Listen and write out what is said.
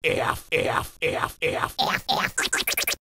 É, é, é, é, é, é.